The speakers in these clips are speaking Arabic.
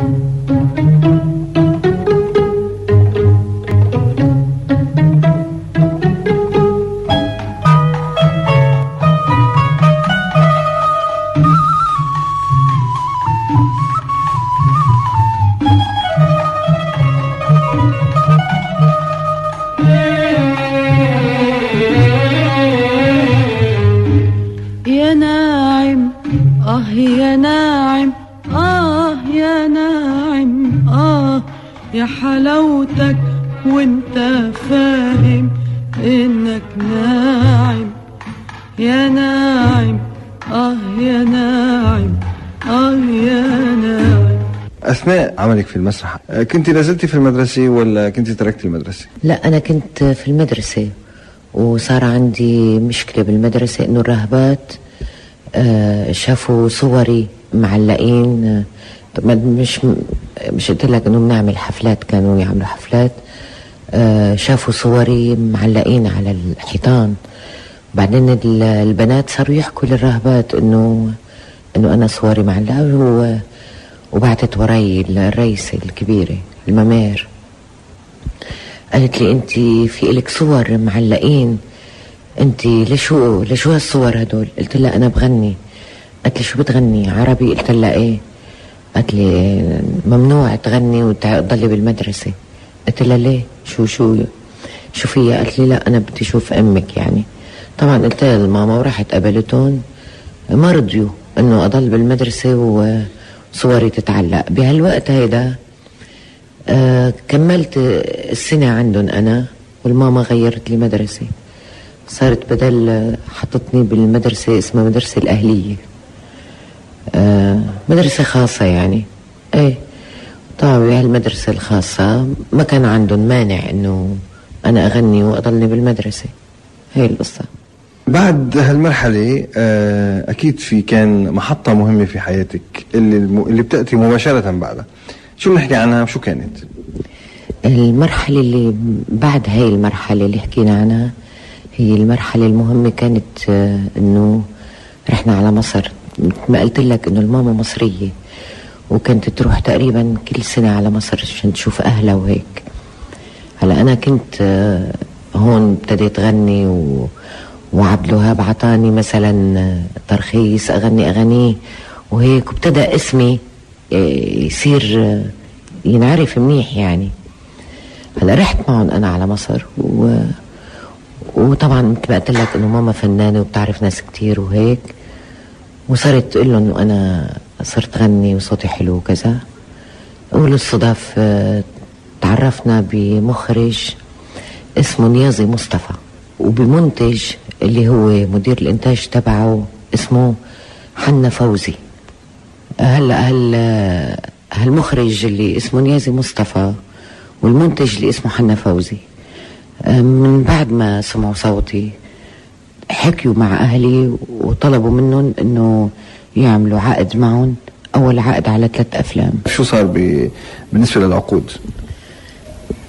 يا في المسرح آه، كنت لازلتي في المدرسة ولا كنت تركتي المدرسة؟ لا أنا كنت في المدرسة وصار عندي مشكلة بالمدرسة إنه الراهبات آه، شافوا صوري معلقين آه، طبعا مش مش قلت لك إنه بنعمل حفلات كانوا يعملوا حفلات آه، شافوا صوري معلقين على الحيطان بعدين ال- البنات صاروا يحكوا للراهبات إنه إنه أنا صوري معلقة و- وبعتت وراي الرئيسة الكبيرة الممير. قالت لي انت في إلك صور معلقين. انت لشو لشو هالصور هدول؟ قلت لها أنا بغني. قالت لي شو بتغني؟ عربي؟ قلت لها إيه. قالت لي ممنوع تغني وتضلي بالمدرسة. قلت لها ليه؟ شو شو شو فيها؟ قالت لي لا أنا بدي أشوف أمك يعني. طبعا قلت لها لماما وراحت قابلتهم ما رضيوا إنه أضل بالمدرسة وصوري تتعلق. بهالوقت هيدا آه كملت السنة عندهم أنا والماما غيرت لي مدرسة. صارت بدل حطتني بالمدرسة اسمها مدرسة الأهلية. آه مدرسة خاصة يعني. إيه. طبعا بهالمدرسة الخاصة ما كان عندهم مانع إنه أنا أغني وأضلني بالمدرسة. هي القصة. بعد هالمرحلة آه، أكيد في كان محطة مهمة في حياتك اللي اللي بتأتي مباشرة بعدها. شو بنحكي عنها؟ شو كانت؟ المرحلة اللي بعد هاي المرحلة اللي حكينا عنها هي المرحلة المهمة كانت آه، إنه رحنا على مصر. ما قلت لك إنه الماما مصرية وكانت تروح تقريبا كل سنة على مصر عشان تشوف أهلها وهيك. هلأ أنا كنت آه، هون ابتديت غني و... وعبد الوهاب عطاني مثلا ترخيص أغني اغانيه وهيك وابتدى اسمي يصير ينعرف منيح يعني. هلا رحت معهم أنا على مصر و... وطبعا مثل ما قلت لك إنه ماما فنانة وبتعرف ناس كتير وهيك وصرت تقول لهم إنه أنا صرت غني وصوتي حلو وكذا. وللصدف آه، تعرفنا بمخرج اسمه نيازي مصطفى وبمنتج اللي هو مدير الإنتاج تبعه اسمه حنا فوزي. هلا هال هالمخرج اللي اسمه نيازي مصطفى والمنتج اللي اسمه حنا فوزي. من بعد ما سمعوا صوتي حكيوا مع أهلي وطلبوا منهم إنه يعملوا عقد معهم أول عقد على ثلاث أفلام. شو صار ب... بالنسبة للعقود؟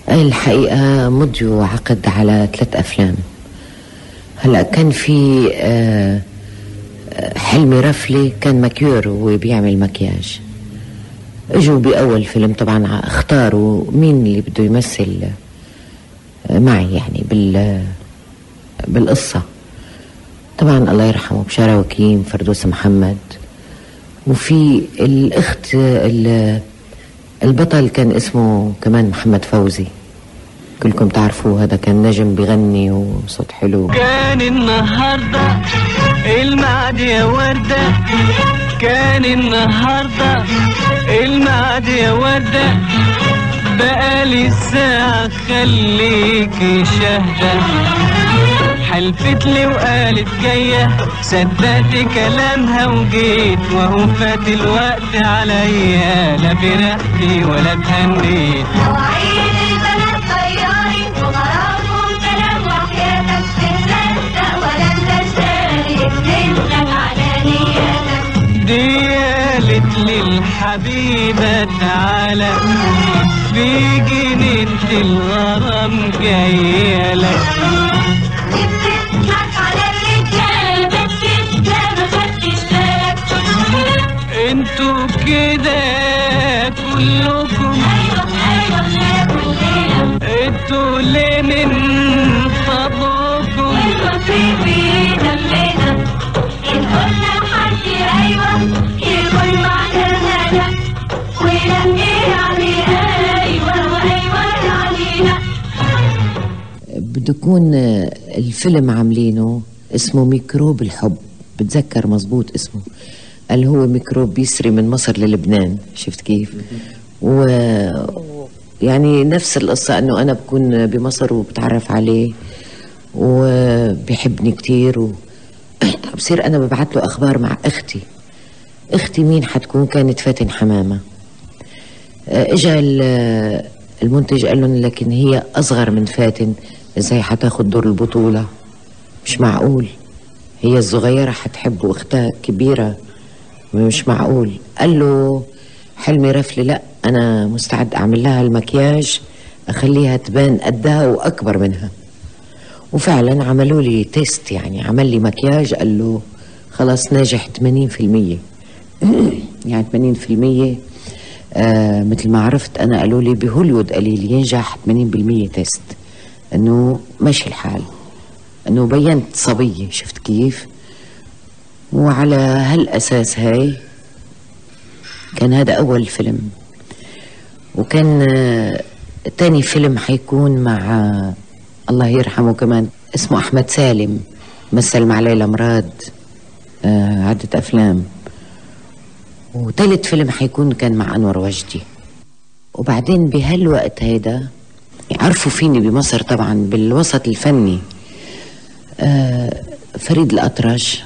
الحقيقة مضيوا عقد على ثلاث أفلام. هلا كان في آه، آه، حلمي رفلي كان ماكيور وبيعمل مكياج. اجوا بأول فيلم طبعا اختاروا مين اللي بده يمثل آه، معي يعني بال بالقصة. طبعا الله يرحمه بشارة وكيم فردوس محمد. وفي الأخت ال- البطل كان اسمه كمان محمد فوزي. كلكم تعرفوه هذا كان نجم بغني وصوت حلو. كان النهاردة المعد يا وردة. كان النهاردة المعد يا وردة. بقالي الساعة خليكي شاهدة. حلفت لي وقالت جاية. صدقت كلامها وجيت. وهو فات الوقت عليا. لا فرحتي ولا اتهنيت. نياتك دي قالت لي الحبيبة تعالى. في جنينة الغرام جاية لك أنتوا كده كلكم. أيوه أيوه كلنا أنتوا ليه من فضلكم. أيوه في يكون الفيلم عاملينه؟ اسمه ميكروب الحب. بتذكر مزبوط اسمه. قال هو ميكروب بيسري من مصر للبنان. شفت كيف؟ و يعني نفس القصة إنه أنا بكون بمصر وبتعرف عليه وبيحبني كتير و... بصير أنا ببعت له أخبار مع أختي. أختي مين حتكون؟ كانت فاتن حمامة. آه، إجا ال- المنتج قال لهم لكن هي أصغر من فاتن. إزاي حتاخد دور البطولة؟ مش معقول. هي الصغيرة حتحب واختها كبيره مش معقول. قال له حلمي رفلي لا أنا مستعد أعمل لها المكياج أخليها تبان قدها وأكبر منها. وفعلا عملوا لي تيست يعني عمل لي مكياج قال له خلاص ناجح 80% يعني 80% آه مثل ما عرفت أنا قالوا لي بهوليوود قليل ينجح 80% تيست. إنه ماشي الحال. إنه بينت صبية شفت كيف؟ وعلى هالأساس هاي كان هذا أول فيلم. وكان آه، تاني فيلم حيكون مع آه، الله يرحمه كمان اسمه أحمد سالم. مثل مع ليلى مراد آه، عدة أفلام. وتالت فيلم حيكون كان مع أنور وجدي. وبعدين بهالوقت هيدا عرفوا فيني بمصر طبعا بالوسط الفني. آه، فريد الأطرش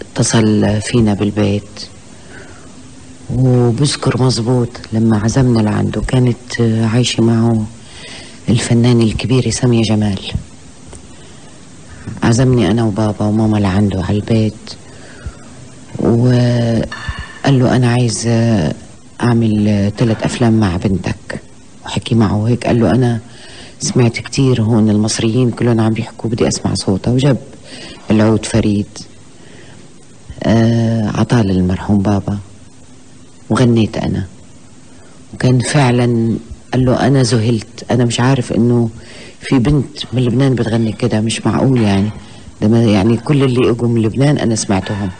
اتصل فينا بالبيت. وبذكر مزبوط لما عزمنا لعنده كانت عايشة معه الفنان الكبير سامية جمال. عزمني أنا وبابا وماما لعنده على البيت. وقال له أنا عايز أعمل ثلاث أفلام مع بنتك. وحكي معه هيك قال له أنا سمعت كتير هون المصريين كلهم عم بيحكوا بدي أسمع صوتها وجاب العود فريد. عطال المرحوم بابا وغنيت أنا. وكان فعلا قال له أنا ذهلت أنا مش عارف إنه في بنت من لبنان بتغني كده مش معقول يعني. ده ما- يعني كل اللي إجوا من لبنان أنا سمعتهم.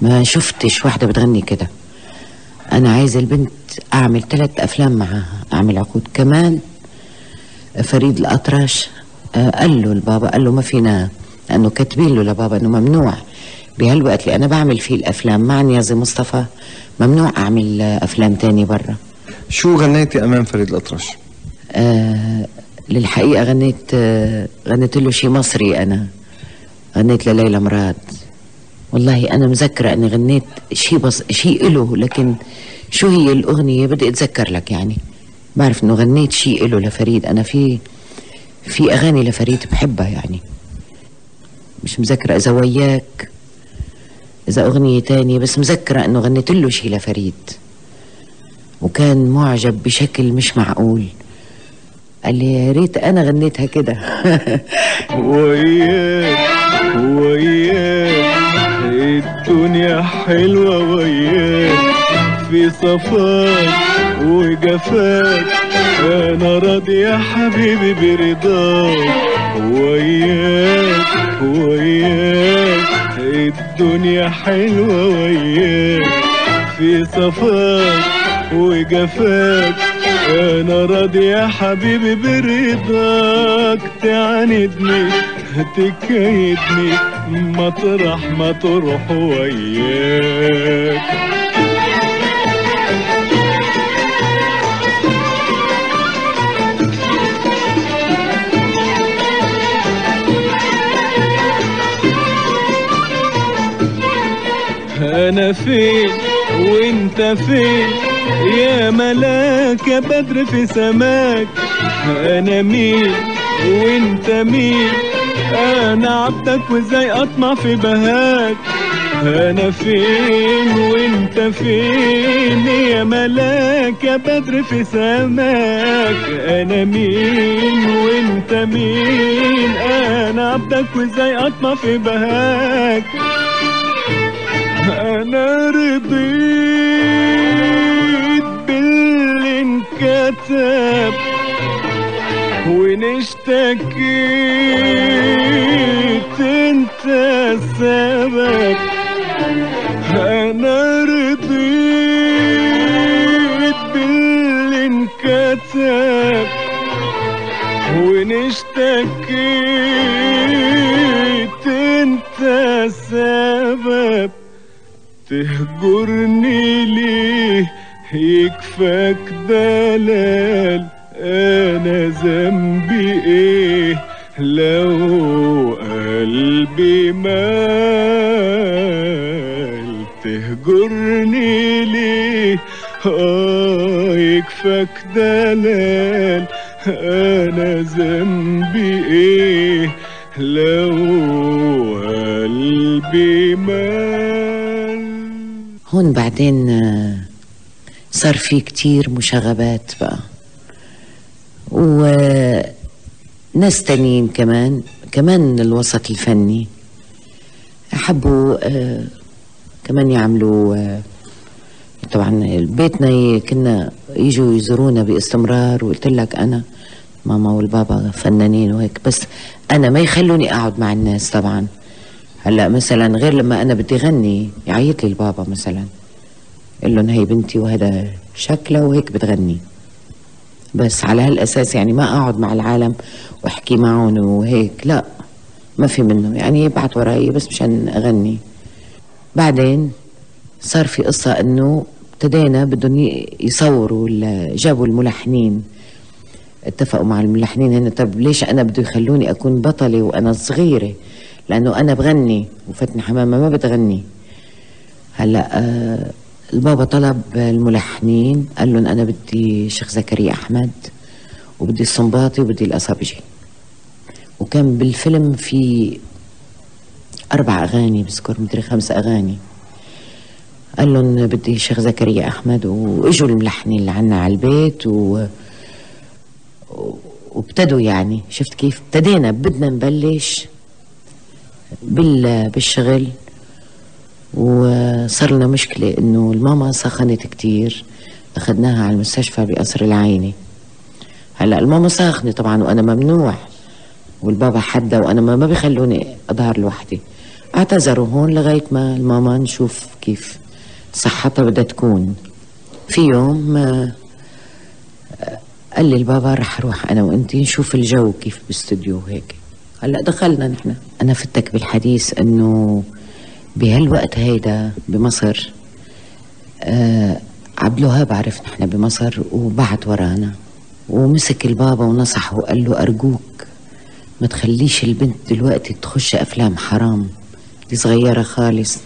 ما شفتش واحدة بتغني كده. أنا عايزة البنت أعمل ثلاث أفلام معاها أعمل عقود كمان. فريد الأطرش آه، قال له البابا قال له ما فينا لأنه كاتبين له لبابا إنه ممنوع. بهالوقت اللي أنا بعمل فيه الأفلام مع نيازي مصطفى ممنوع أعمل آه، أفلام تاني برا. شو غنيتي أمام فريد الأطرش؟ آه للحقيقة غنيت آه غنيت له شي مصري أنا. غنيت لليلى مراد. والله أنا مذكرة أني غنيت شي بس شي إله لكن شو هي الأغنية؟ بدي أتذكر لك يعني. بعرف إنه غنيت شي إله لفريد. أنا في في أغاني لفريد بحبها يعني. مش مذكرة إذا وياك إذا أغنية تانية بس مذكرة إنه غنيت له شي لفريد. وكان معجب بشكل مش معقول. قال لي يا ريت أنا غنيتها كده. وياك وياك الدنيا حلوة صفاك وجفاك أنا راضي يا حبيبي برضاك. وياك وياك. الدنيا حلوة وياك. في صفاك وجفاك أنا راضي يا حبيبي برضاك. تعاندني تكيدني. مطرح ما تروح وياك. أنا فين وإنت فين؟ يا ملاك بدر في سماك. أنا مين وإنت مين؟ أنا عبدك وإزاي أطمع في بهاك؟ أنا فين وإنت فين؟ يا ملاك يا بدر في سماك. أنا مين وإنت مين؟ أنا عبدك وإزاي أطمع في بهاك؟ أنا رضيت باللي انكتب ونشتكيت أنت السبب أنا رضيت باللي انكتب ونشتكيت تهجرني ليه؟ يكفاك دلال أنا ذنبي إيه؟ لو قلبي مال تهجرني ليه؟ آه يكفاك دلال أنا ذنبي إيه؟ لو قلبي مال هون بعدين آه، صار في كتير مشاغبات بقى. وناس تانيين كمان كمان من الوسط الفني. حبوا آه، كمان يعملوا آه، طبعا بيتنا كنا يجوا يزورونا باستمرار وقلت لك أنا ماما والبابا فنانين وهيك بس أنا ما يخلوني أقعد مع الناس طبعا. هلا مثلا غير لما أنا بدي غني يعيط لي البابا مثلا. قال لهم هي بنتي وهذا شكلها وهيك بتغني. بس على هالأساس يعني ما أقعد مع العالم وأحكي معهم وهيك لا ما في منه يعني يبعت وراي بس مشان أغني. بعدين صار في قصة إنه ابتدينا بدهم يصوروا جابوا الملحنين. اتفقوا مع الملحنين هن طب ليش أنا بده يخلوني أكون بطلة وأنا صغيرة؟ لأنه أنا بغني وفتني حمامة ما بتغني. هلأ آه البابا طلب الملحنين قال لهم أنا بدي شيخ زكريا أحمد وبدي الصنباطي وبدي الأصابجي. وكان بالفيلم في أربع أغاني بذكر مدري خمس أغاني. قال لهم بدي شيخ زكريا أحمد وإجوا الملحنين اللي عنا على البيت و وابتدوا يعني. شفت كيف؟ ابتدينا بدنا نبلش بالشغل. وصار لنا مشكلة إنه الماما سخنت كتير. أخذناها على المستشفى بقصر العيني هلأ الماما ساخنة طبعا وأنا ممنوع. والبابا حدا وأنا ما بيخلوني أظهر لوحدي. اعتذروا هون لغاية ما الماما نشوف كيف صحتها بدها تكون. في يوم قال لي البابا رح أروح أنا وأنتي نشوف الجو كيف باستوديو هيك هلا دخلنا نحن. أنا فتك بالحديث إنه بهالوقت هيدا بمصر آه عبد الوهاب عرف نحن بمصر وبعت ورانا ومسك البابا ونصحه وقال له أرجوك ما تخليش البنت دلوقتي تخش أفلام حرام دي صغيرة خالص.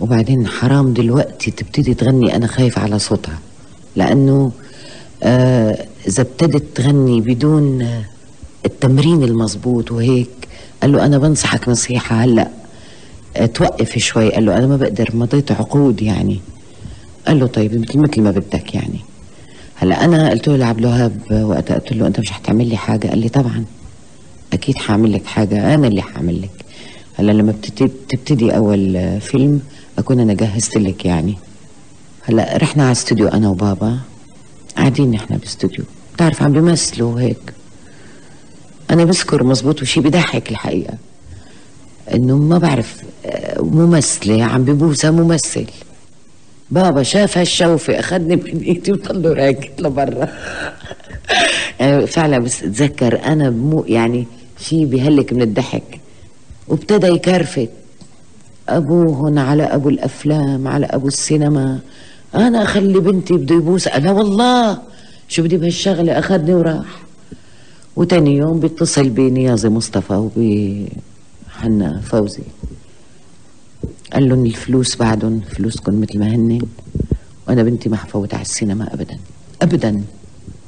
وبعدين حرام دلوقتي تبتدي تغني أنا خايف على صوتها. لأنه آه إذا ابتدت تغني بدون آه، التمرين المظبوط وهيك قال له أنا بنصحك نصيحة هلأ آه، توقف شوي. قال له أنا ما بقدر مضيت عقود يعني. قال له طيب مثل مثل ما بدك يعني. هلأ أنا قلت له لعبد الوهاب وقتها قلت له أنت مش حتعمل لي حاجة؟ قال لي طبعا. أكيد حاعمل لك حاجة أنا اللي حاعمل لك. هلأ لما بتبتدي, بتبتدي أول آه، فيلم أكون أنا جهزت لك يعني. هلأ رحنا على استوديو أنا وبابا قاعدين نحن باستوديو بتعرف عم بيمثلوا هيك أنا بذكر مزبوط وشي بضحك الحقيقة. إنه ما بعرف ممثلة عم ببوسها ممثل. بابا شاف هالشوفة أخذني من إيدي وطلوا راكد لبرا. يعني فعلا بس أتذكر أنا مو يعني شي بهلك من الضحك. وابتدى يكرفت. أبوهن على أبو الأفلام على أبو السينما. أنا أخلي بنتي بده يبوس. أنا والله شو بدي بهالشغلة؟ أخذني وراح. وتاني يوم بيتصل بنيازي مصطفى وبحنا فوزي. قال لهم الفلوس بعدهم فلوسكم مثل ما هن. وأنا بنتي ما حفوت على السينما ابدا ابدا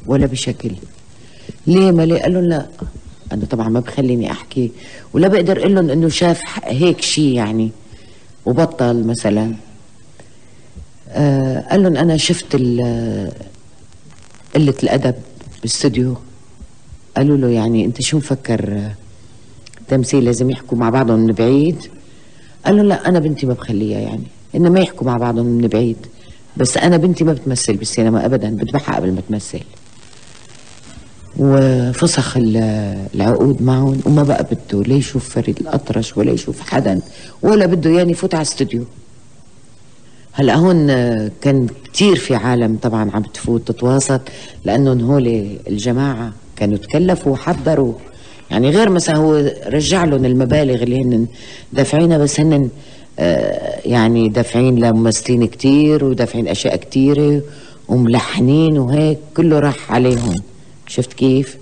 ولا بشكل. ليه ما ليه؟ قال لهم لا. أنا طبعا ما بخليني أحكي ولا بقدر أقول لهم إنه شاف هيك شيء يعني وبطل مثلا. آه قال لهم أنا شفت قلة الأدب بالاستوديو قالوا له يعني انت شو مفكر تمثيل لازم يحكوا مع بعضهم من بعيد؟ قال لا أنا بنتي ما بخليها يعني انما يحكوا مع بعضهم من بعيد بس أنا بنتي ما بتمثل بالسينما ابدا بذبحها قبل ما تمثل. وفسخ ال- العقود معهم وما بقى بده لا يشوف فريد الأطرش ولا يشوف حدا ولا بده يعني يفوت على استوديو هلأ هون كان كتير في عالم طبعا عم تفوت تتواصل لأنهم هول الجماعة كانوا تكلفوا وحضروا. يعني غير مثلا هو رجع لهم المبالغ اللي هن دافعينها بس هن آه، يعني دافعين لممثلين كتير ودافعين أشياء كتيرة وملحنين وهيك كله راح عليهم. شفت كيف؟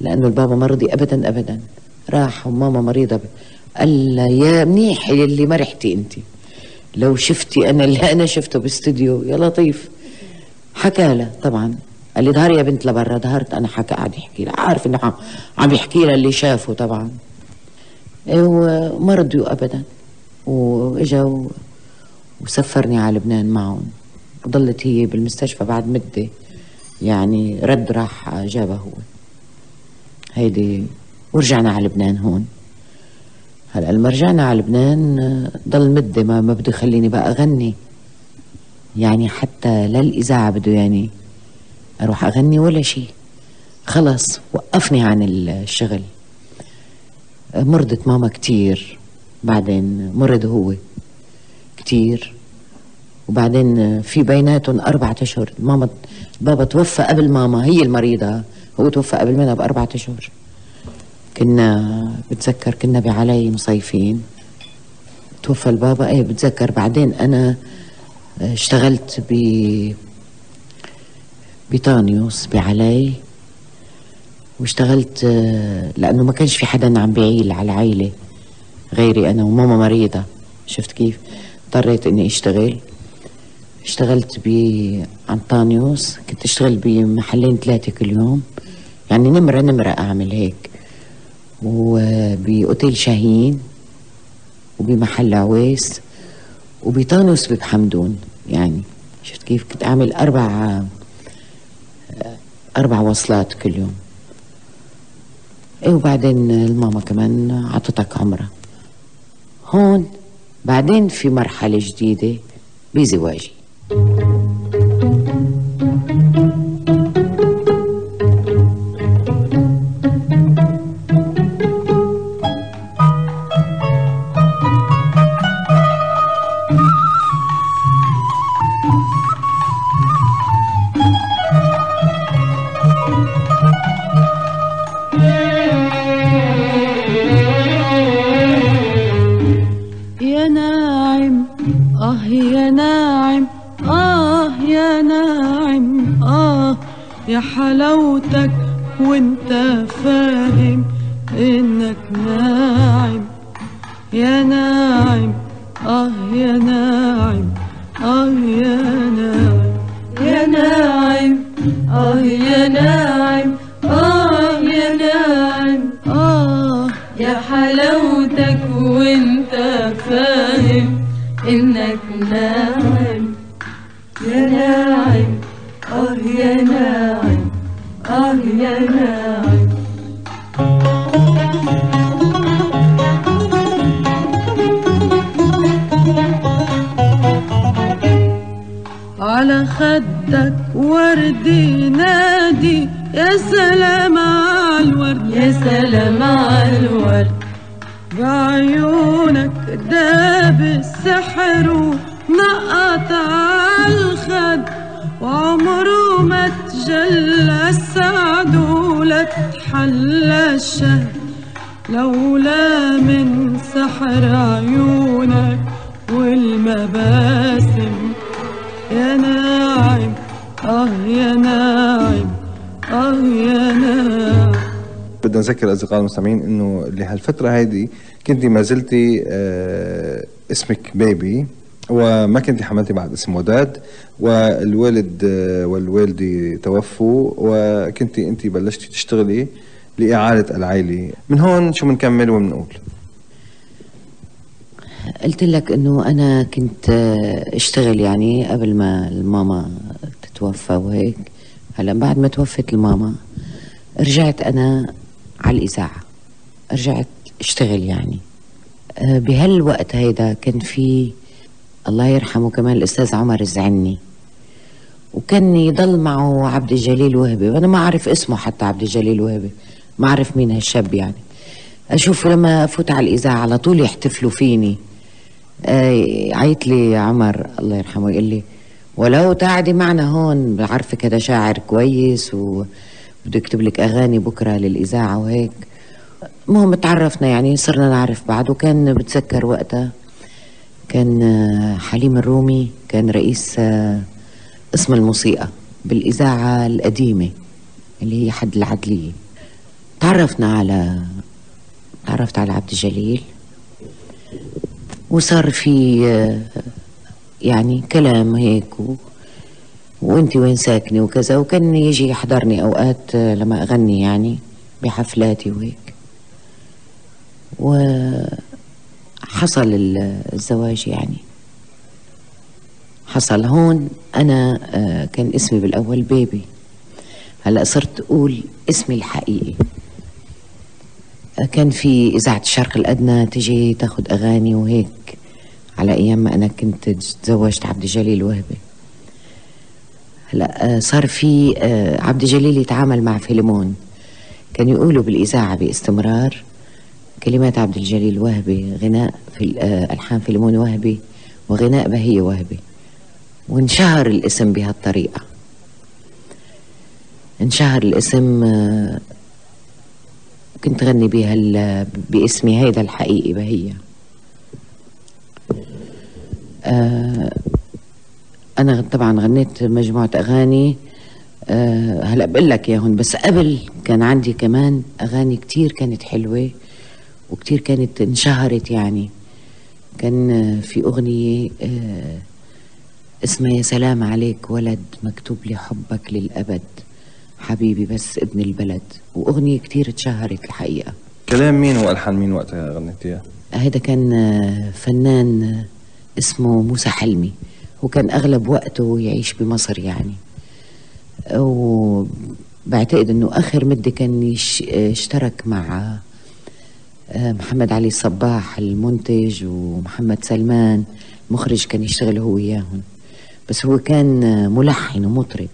لأنه البابا ما رضي ابدا ابدا. راح وماما مريضة. قال لها يا منيح اللي ما رحتي انت. لو شفتي أنا اللي أنا شفته باستوديو يا لطيف. حكى لها طبعا. قال لي ظهري يا بنت لبرا ظهرت أنا حكى قاعد يحكي لها عارف إنه عم- يحكي لها اللي شافه طبعا. إيه، وما رضيوا ابدا. وإجا وسفرني على لبنان معهم. وضلت هي بالمستشفى بعد مدة. يعني رد راح جابها هو. هيدي ورجعنا على لبنان هون. هلأ لما رجعنا على لبنان ضل مدة ما ما بده يخليني بقى أغني. يعني حتى للإذاعة بده يعني أروح أغني ولا شيء. خلص وقفني عن الشغل. مرضت ماما كتير بعدين مرض هو كتير وبعدين في بيناتهم أربعة أشهر. ماما بابا توفى قبل ماما هي المريضة هو توفى قبل منها بأربعة أشهر. كنا بتذكر كنا بعلي مصيفين. توفى البابا إيه بتذكر بعدين أنا اشتغلت ب بطانيوس بعلي واشتغلت آه، لأنه ما كانش في حدا عم بيعيل على العيله غيري أنا وماما مريضة. شفت كيف؟ اضطريت إني أشتغل. اشتغلت بأنطانيوس كنت أشتغل بمحلين ثلاثة كل يوم. يعني نمرة نمرة أعمل هيك. وبأوتيل شاهين وبمحل عويس وبطانوس بحمدون يعني. شفت كيف؟ كنت أعمل أربع أربع وصلات كل يوم. إيه وبعدين الماما كمان عطتك عمرة. هون بعدين في مرحلة جديدة بزواجي. حلاوتك وانت فاهم انك ناعم. يا ناعم آه يا ناعم. على الورد بعيونك داب السحر ونقط الخد وعمره ما تجلى السعد ولا تحلى الشهد. لولا من سحر عيونك والمباسم. يا ناعم آه يا ناعم آه يا ناعم. بدنا نذكر الاصدقاء المستمعين إنه لهالفترة هيدي كنت ما زلتي آه اسمك بيبي وما كنت حملتي بعد اسم وداد والوالد آه والوالدة توفوا وكنت انت بلشتي تشتغلي لإعادة العائلة. من هون شو بنكمل وبنقول قلت لك إنه أنا كنت آه، أشتغل يعني قبل ما الماما تتوفى وهيك. هلا بعد ما توفت الماما رجعت أنا على الإذاعة. رجعت اشتغل يعني. آه، بهالوقت هيدا كان في الله يرحمه كمان الأستاذ عمر الزعني. وكان يضل معه عبد الجليل وهبي. وأنا ما أعرف اسمه حتى عبد الجليل وهبي. ما أعرف مين هالشاب يعني. اشوفه لما أفوت على الإذاعة على طول يحتفلوا فيني. آه، عيط لي عمر الله يرحمه يقول لي ولو تعدي معنا هون بعرفك هذا شاعر كويس وبده يكتب لك أغاني بكرة للإذاعة وهيك. المهم تعرفنا يعني صرنا نعرف بعض وكان بتذكر وقتها كان آه، حليم الرومي كان رئيس آه، اسم الموسيقى بالإذاعة القديمة اللي هي حد العدلية. تعرفنا على تعرفت على عبد الجليل وصار في آه، يعني كلام هيك و... وانت وين ساكنة وكذا وكان يجي يحضرني أوقات آه، لما أغني يعني بحفلاتي وهيك. وحصل ال- الزواج يعني. حصل هون أنا آه، كان اسمي بالأول بيبي. هلأ صرت أقول اسمي الحقيقي. آه، كان في إذاعة الشرق الأدنى تجي تاخد أغاني وهيك. على أيام ما أنا كنت تزوجت عبد الجليل وهبي. هلا آه، صار في آه، عبد الجليل يتعامل مع فيلمون. كان يقولوا بالإذاعة باستمرار. كلمات عبد الجليل وهبي غناء في آه، ألحان فيلمون وهبي وغناء بهية وهبي. وانشهر الاسم بهالطريقة. انشهر الاسم كنت غني بها باسمي هيدا الحقيقي بهية. آه، أنا طبعا غنيت مجموعة أغاني آه، هلا بقول لك إياهم بس قبل كان عندي كمان أغاني كتير كانت حلوة وكتير كانت انشهرت يعني. كان في أغنية آه، اسمها يا سلام عليك ولد مكتوب لي حبك للأبد حبيبي بس ابن البلد. وأغنية كتير اتشهرت الحقيقة. كلام مين وألحان مين وقتها غنيتيها؟ هذا كان آه، فنان آه، اسمه موسى حلمي. هو كان أغلب وقته يعيش بمصر يعني. وبعتقد أنه آخر مدة كان اشترك مع آه، محمد علي صباح المنتج ومحمد سلمان. مخرج كان يشتغل هو وياهم. بس هو كان ملحن ومطرب.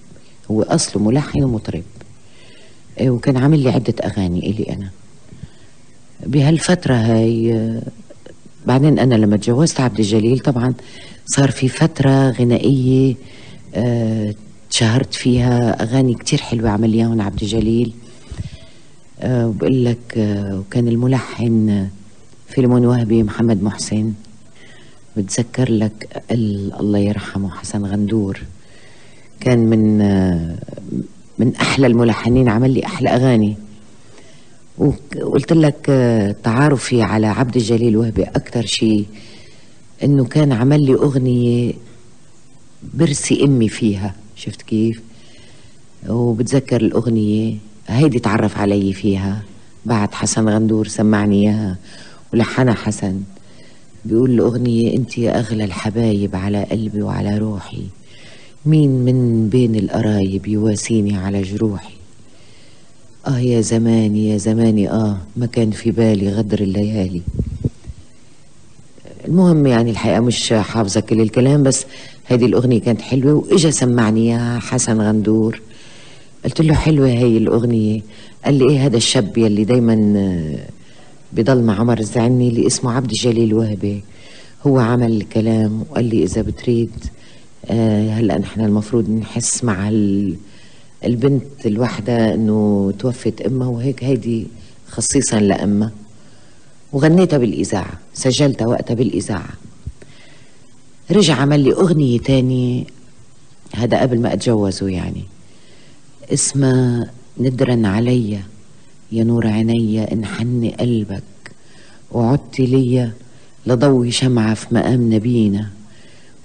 هو أصله ملحن ومطرب. آه، وكان عامل لي عدة أغاني إلي أنا. بهالفترة هاي آه، بعدين أنا لما تجوزت عبد الجليل طبعا صار في فترة غنائية آه، تشهرت فيها أغاني كتير حلوة عمل إياهم عبد الجليل. آه، وبقول لك آه، وكان الملحن آه، فيلمون وهبي محمد محسن. بتذكر لك ال- الله يرحمه حسن غندور. كان من آه، من أحلى الملحنين عمل لي أحلى أغاني. وقلت لك آه، تعارفي على عبد الجليل وهبي أكتر شيء إنه كان عمل لي أغنية برسي أمي فيها شفت كيف؟ وبتذكر الأغنية هيدي تعرف علي فيها بعد حسن غندور سمعني إياها ولحنها حسن. بيقول الأغنية أنت يا أغلى الحبايب على قلبي وعلى روحي مين من بين القرايب يواسيني على جروحي؟ آه يا زماني يا زماني آه ما كان في بالي غدر الليالي. المهم يعني الحقيقة مش حافظة كل الكلام بس هذه الأغنية كانت حلوة وإجا سمعني إياها حسن غندور. قلت له حلوة هي الأغنية. قال لي إيه هذا الشاب يلي دايما آه، بضل مع عمر الزعني اللي اسمه عبد الجليل وهبي. هو عمل الكلام وقال لي إذا بتريد آه، هلأ نحن المفروض نحس مع ال- البنت الواحدة إنه توفت أمها وهيك هيدي خصيصا لأمها. وغنيتها بالإذاعة سجلتها وقتها بالإذاعة. رجع عمل لي أغنية تانية هذا قبل ما أتجوزه يعني. اسمها ندرا عليا يا نور عينيا انحني قلبك. وعدت ليا لضوي شمعة في مقام نبينا.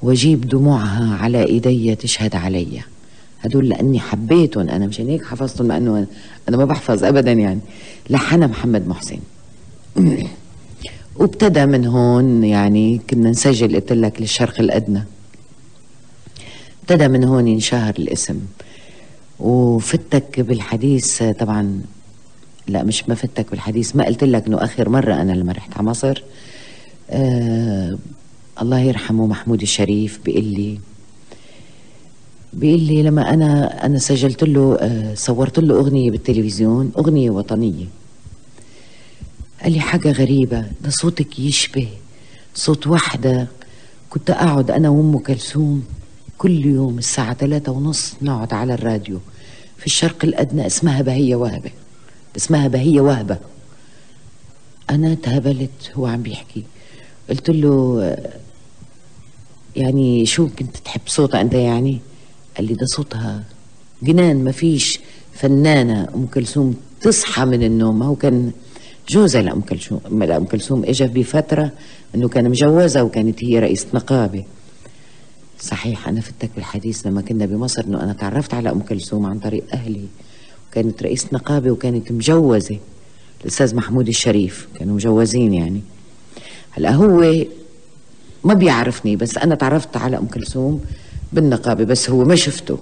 وأجيب دموعها على ايديا تشهد عليا هدول لأني حبيتهم أنا مشان هيك حفظتهم لأنه أنا ما بحفظ ابدا يعني. لحنها محمد محسن. وابتدى من هون يعني كنا نسجل قلت لك للشرق الأدنى. ابتدى من هون ينشهر الاسم. وفتك بالحديث طبعا لا مش ما فتك بالحديث ما قلت لك إنه آخر مرة أنا لما رحت على مصر. آه الله يرحمه محمود الشريف بيقول لي بيقول لي لما أنا أنا سجلت له آه، صورت له أغنية بالتلفزيون أغنية وطنية. قال لي حاجة غريبة ده صوتك يشبه صوت واحدة. كنت أقعد أنا وأم كلثوم كل يوم الساعة ثلاثة ونص نقعد على الراديو في الشرق الأدنى اسمها بهيه وهبة. اسمها بهيه وهبة. أنا تهبلت هو عم بيحكي. قلت له آه، يعني شو كنت تحب صوتها انت يعني؟ قال لي ده صوتها. جنان ما فيش فنانة أم كلثوم تصحى من النوم. هو كان جوزها لأم كلثوم لأم كلثوم إجا بفترة إنه كان مجوزة وكانت هي رئيسة نقابة صحيح أنا فتك بالحديث لما كنا بمصر إنه أنا تعرفت على أم كلثوم عن طريق أهلي. وكانت رئيسة نقابة وكانت مجوزة الأستاذ محمود الشريف كانوا مجوزين يعني. هلأ هو ما بيعرفني بس أنا تعرفت على أم كلثوم بالنقابة بس هو ما شفته.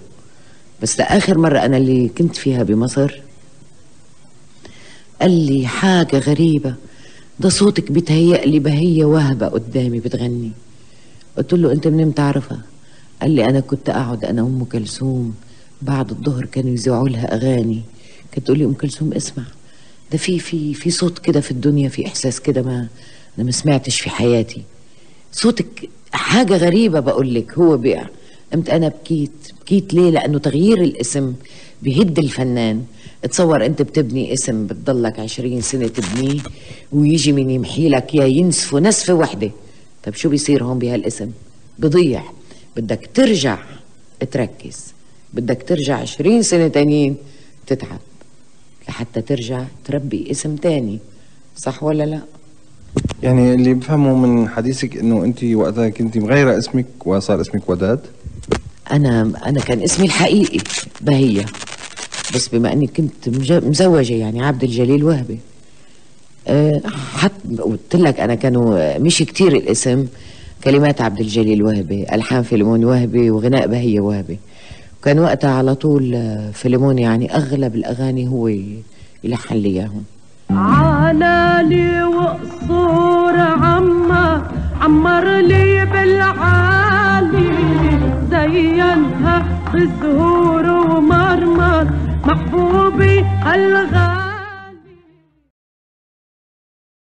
بس لاخر مرة أنا اللي كنت فيها بمصر. قال لي حاجة غريبة. ده صوتك بيتهيأ لي بهية وهبة قدامي بتغني. قلت له أنت منين بتعرفها؟ قال لي أنا كنت أقعد أنا وأم كلثوم. بعد الظهر كانوا يذيعوا لها أغاني. كانت تقول لي أم كلثوم اسمع. ده في في في صوت كده في الدنيا في إحساس كده ما أنا ما سمعتش في حياتي. صوتك حاجة غريبة بقول لك هو بيع. قمت أنا بكيت بكيت ليه؟ لأنه تغيير الاسم بيهد الفنان. تصور أنت بتبني اسم بتضلك عشرين سنة تبنيه ويجي من يمحي لك يا ينسفه نسفة وحدة. طب شو بيصير هون بهالاسم؟ بضيع. بدك ترجع تركز. بدك ترجع عشرين سنة تانيين تتعب. لحتى ترجع تربي اسم تاني. صح ولا لا؟ يعني اللي بفهمه من حديثك إنه أنت وقتها كنت مغيرة اسمك وصار اسمك وداد؟ أنا أنا كان اسمي الحقيقي بهية بس بما إني كنت مزوجة يعني عبد الجليل وهبي. أه قلت لك أنا كانوا مش كتير الاسم كلمات عبد الجليل وهبي ألحان فيلمون وهبي وغناء بهية وهبي. وكان وقتها على طول فيلمون يعني أغلب الأغاني هو يلحن لي إياهم. علالي وقصور عمر عمر لي بالعالي. زينها بزهور ومرمر محبوبي الغالي